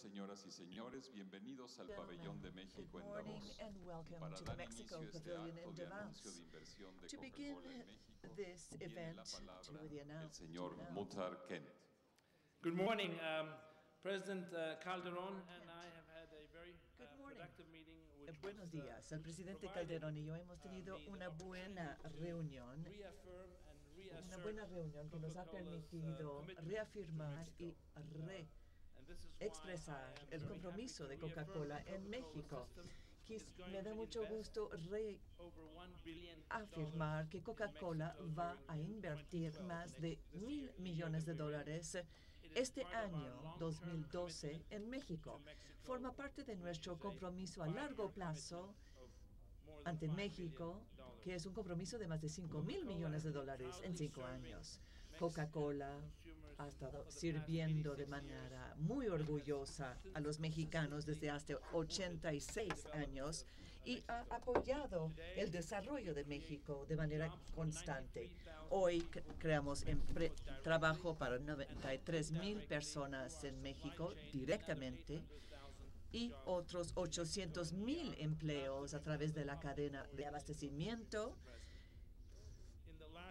señoras y señores. Bienvenidos al Pabellón de México Good en morning Davos. and welcome Para to the dar Mexico inicio a este Pavilion acto in de anuncio de inversión de To begin Coca-Cola en México, tiene la palabra el señor. Mutar Kent. Good morning. Um, President uh, Calderon and I have had a very Good uh, morning. productive meeting. Which Eh, Buenos was, uh, días. El which presidente Calderón y yo hemos uh, tenido una buena reunión, una buena reunión que nos ha uh, permitido to reafirmar y re expresar el compromiso de Coca-Cola en México. me da mucho gusto re over $1 billion afirmar que Coca-Cola va a invertir 2012, más de mil millones de dólares este año long-term 2012 commitment en México. Forma parte de nuestro compromiso a largo plazo ante $5 México, que es un compromiso de más de 5 mil millones de dólares en cinco años. Coca-Cola ha estado sirviendo de 86 manera muy orgullosa a los mexicanos desde hace 86 años y ha apoyado el desarrollo de México de manera constante. Hoy creamos trabajo para 93 mil personas en México directamente y otros 800 mil empleos a través de la cadena de abastecimiento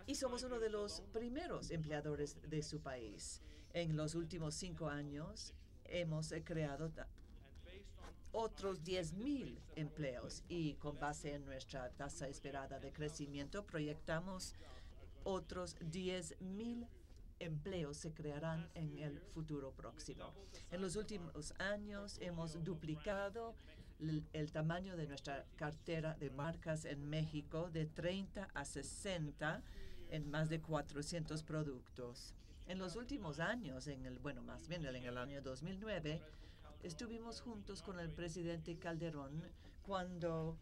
y somos uno de los primeros empleadores de su país. En los últimos cinco años hemos creado otros 10 mil empleos y con base en nuestra tasa esperada de crecimiento proyectamos otros 10 mil empleos se crearán en el futuro próximo. En los últimos años hemos duplicado el tamaño de nuestra cartera de marcas en México de 30 a 60 en más de 400 productos. En los últimos años, en el bueno, más bien en el año 2009, estuvimos juntos con el presidente Calderón cuando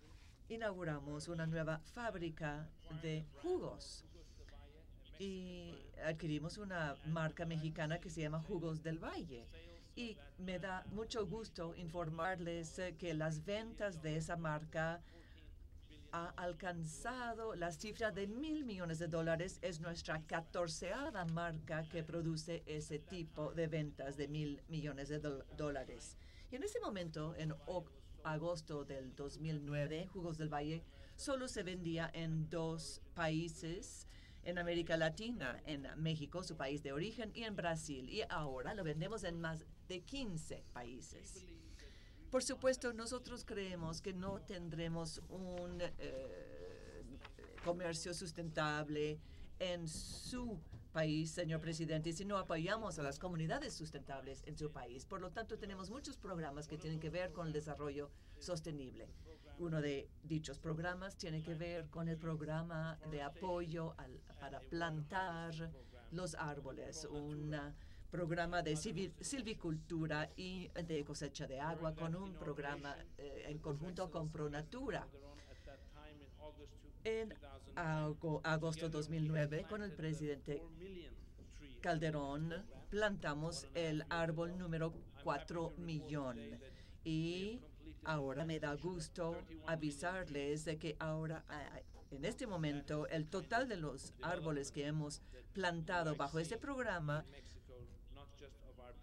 inauguramos una nueva fábrica de jugos y adquirimos una marca mexicana que se llama Jugos del Valle. Y me da mucho gusto informarles eh, que las ventas de esa marca ha alcanzado la cifra de mil millones de dólares. Es nuestra catorceava marca que produce ese tipo de ventas de mil millones de dólares. Y en ese momento, en agosto del 2009, Jugos del Valle solo se vendía en dos países en América Latina, en México, su país de origen, y en Brasil. Y ahora lo vendemos en más de 15 países. Por supuesto, nosotros creemos que no tendremos un eh, comercio sustentable en su país, señor presidente, si no apoyamos a las comunidades sustentables en su país. Por lo tanto, tenemos muchos programas que tienen que ver con el desarrollo sostenible. Uno de dichos programas tiene que ver con el programa de apoyo al- para plantar los árboles, un programa de silvi- silvicultura y de cosecha de agua con un programa eh, en conjunto con Pronatura. En ago- agosto 2009, con el presidente Calderón, plantamos el árbol número 4 millón. Y ahora me da gusto avisarles de que ahora, ah, en este momento, el total de los árboles que hemos plantado bajo este programa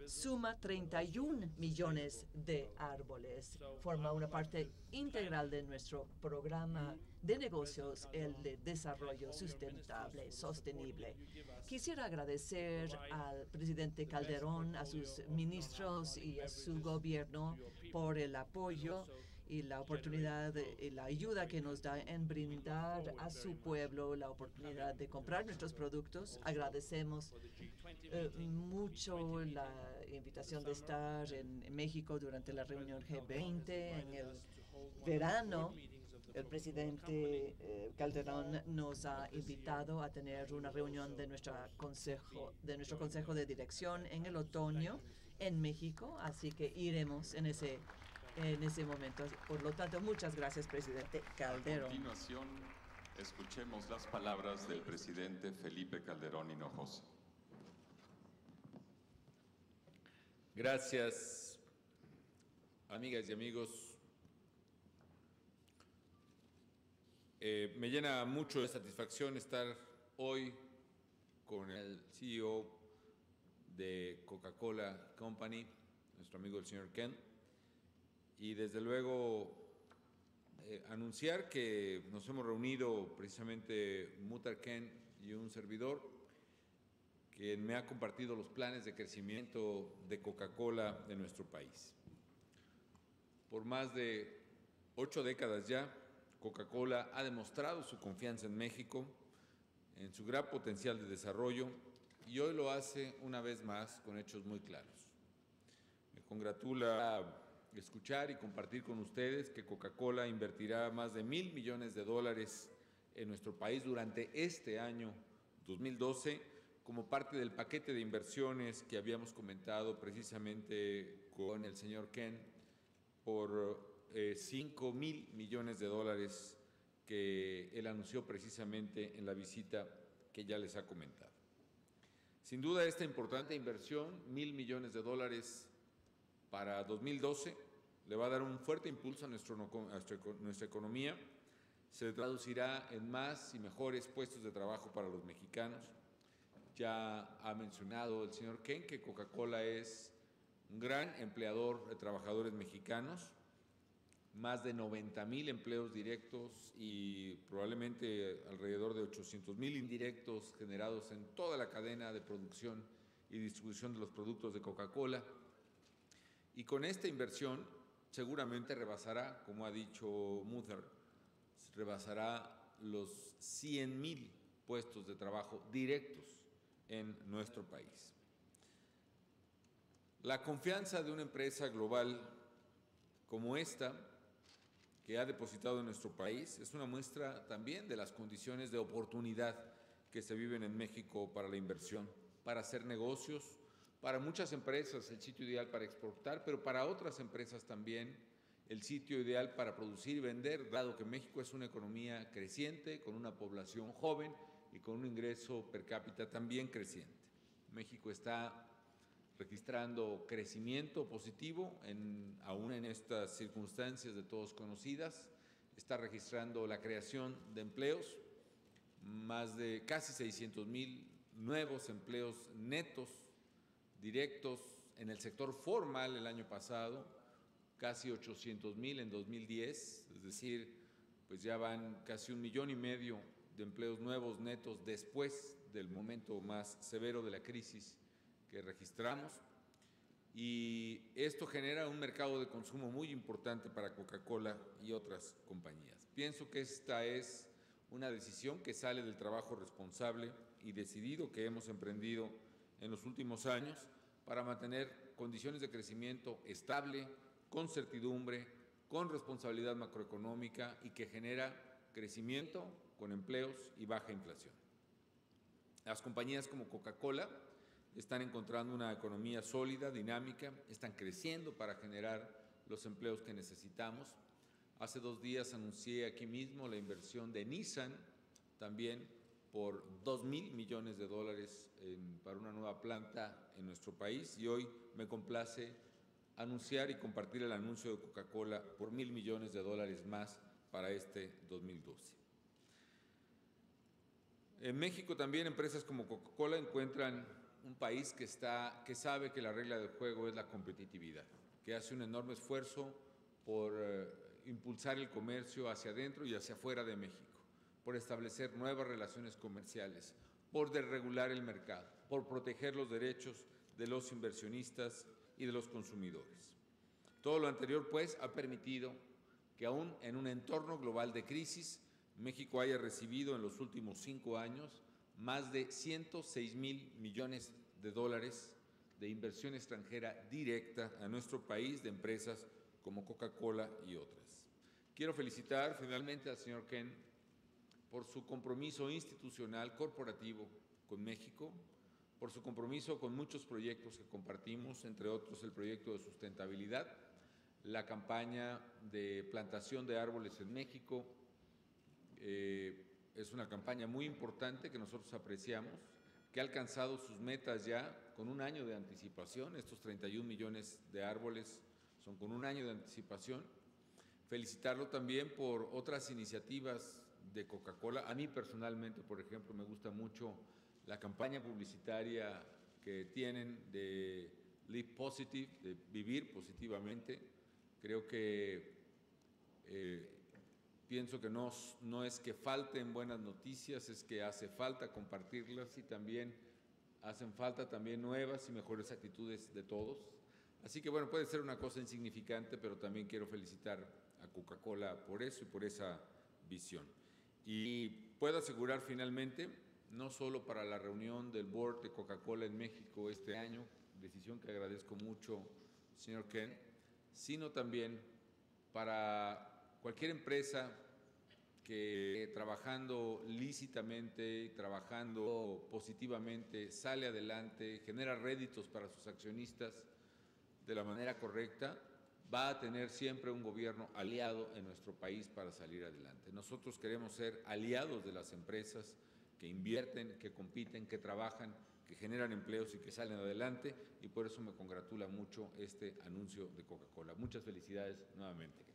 suma 31 millones de árboles. Forma una parte integral de nuestro programa de negocios, el de desarrollo sustentable, sostenible. Quisiera agradecer al presidente Calderón, a sus ministros y a su gobierno por el apoyo y la oportunidad y la ayuda que nos da en brindar a su pueblo la oportunidad de comprar nuestros productos. Agradecemos eh, mucho la invitación de estar en México durante la reunión G20 en el verano. El presidente eh, Calderón nos ha invitado a tener una reunión de nuestra consejo de nuestro consejo de dirección en el otoño en México, así que iremos en ese en ese momento. Por lo tanto, muchas gracias, presidente A Calderón. continuación, escuchemos las palabras del presidente Felipe Calderón Hinojosa. Gracias, amigas y amigos. Eh, me llena mucho de satisfacción estar hoy con el CEO de Coca-Cola Company nuestro amigo el señor Ken. Y desde luego eh, anunciar que nos hemos reunido precisamente Mutar Ken y un servidor, que me ha compartido los planes de crecimiento de Coca-Cola de nuestro país. Por más de ocho décadas ya, Coca-Cola ha demostrado su confianza en México, en su gran potencial de desarrollo y hoy lo hace una vez más con hechos muy claros. Me congratula escuchar y compartir con ustedes que Coca-Cola invertirá más de mil millones de dólares en nuestro país durante este año 2012 como parte del paquete de inversiones que habíamos comentado precisamente con el señor Ken por 5 eh, mil millones de dólares que él anunció precisamente en la visita que ya les ha comentado. Sin duda esta importante inversión, mil millones de dólares para 2012, le va a dar un fuerte impulso a, nuestro, a nuestra economía, se traducirá en más y mejores puestos de trabajo para los mexicanos. Ya ha mencionado el señor Ken que Coca-Cola es un gran empleador de trabajadores mexicanos, más de 90 mil empleos directos y probablemente alrededor de 800 mil indirectos generados en toda la cadena de producción y distribución de los productos de Coca-Cola. Y con esta inversión seguramente rebasará, como ha dicho Muther, rebasará los 100 mil puestos de trabajo directos en nuestro país. La confianza de una empresa global como esta que ha depositado en nuestro país es una muestra también de las condiciones de oportunidad que se viven en México para la inversión, para hacer negocios, para muchas empresas el sitio ideal para exportar, pero para otras empresas también el sitio ideal para producir y vender, dado que México es una economía creciente, con una población joven y con un ingreso per cápita también creciente. México está registrando crecimiento positivo, en, aún en estas circunstancias de todos conocidas. Está registrando la creación de empleos, más de casi 600 mil nuevos empleos netos, directos, en el sector formal el año pasado, casi 800 mil en 2010, es decir, pues ya van casi un millón y medio de empleos nuevos netos después del momento más severo de la crisis que registramos y esto genera un mercado de consumo muy importante para Coca-Cola y otras compañías. Pienso que esta es una decisión que sale del trabajo responsable y decidido que hemos emprendido en los últimos años para mantener condiciones de crecimiento estable, con certidumbre, con responsabilidad macroeconómica y que genera crecimiento con empleos y baja inflación. Las compañías como Coca-Cola están encontrando una economía sólida, dinámica, están creciendo para generar los empleos que necesitamos. Hace dos días anuncié aquí mismo la inversión de Nissan, también por 2 mil millones de dólares para una nueva planta en nuestro país y hoy me complace anunciar y compartir el anuncio de Coca-Cola por mil millones de dólares más para este 2012. En México también empresas como Coca-Cola encuentran un país que, está, que sabe que la regla del juego es la competitividad, que hace un enorme esfuerzo por eh, impulsar el comercio hacia adentro y hacia afuera de México, por establecer nuevas relaciones comerciales, por desregular el mercado, por proteger los derechos de los inversionistas y de los consumidores. Todo lo anterior, pues, ha permitido que aún en un entorno global de crisis, México haya recibido en los últimos cinco años más de 106 mil millones de dólares de inversión extranjera directa a nuestro país de empresas como Coca-Cola y otras. Quiero felicitar finalmente al señor Ken por su compromiso institucional corporativo con México, por su compromiso con muchos proyectos que compartimos, entre otros el proyecto de sustentabilidad, la campaña de plantación de árboles en México, eh, es una campaña muy importante que nosotros apreciamos, que ha alcanzado sus metas ya con un año de anticipación. Estos 31 millones de árboles son con un año de anticipación. Felicitarlo también por otras iniciativas de Coca-Cola. A mí personalmente, por ejemplo, me gusta mucho la campaña publicitaria que tienen de live positive, de vivir positivamente. Creo que eh, pienso que no, no es que falten buenas noticias, es que hace falta compartirlas y también hacen falta también nuevas y mejores actitudes de todos. Así que bueno, puede ser una cosa insignificante, pero también quiero felicitar a Coca-Cola por eso y por esa visión. Y puedo asegurar finalmente, no solo para la reunión del board de Coca-Cola en México este año, decisión que agradezco mucho, señor Ken, sino también para cualquier empresa que trabajando lícitamente, trabajando positivamente, sale adelante, genera réditos para sus accionistas de la manera correcta, va a tener siempre un gobierno aliado en nuestro país para salir adelante. Nosotros queremos ser aliados de las empresas que invierten, que compiten, que trabajan, que generan empleos y que salen adelante y por eso me congratula mucho este anuncio de Coca-Cola. Muchas felicidades nuevamente.